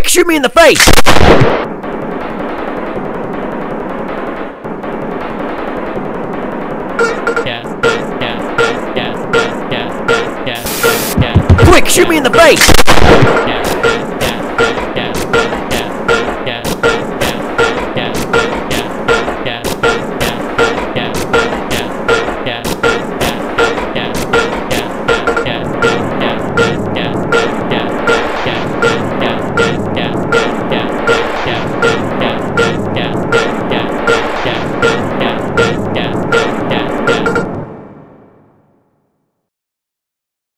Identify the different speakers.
Speaker 1: Quick, shoot me in the face! Quick, shoot me in the face!
Speaker 2: Discuss, discuss, discuss.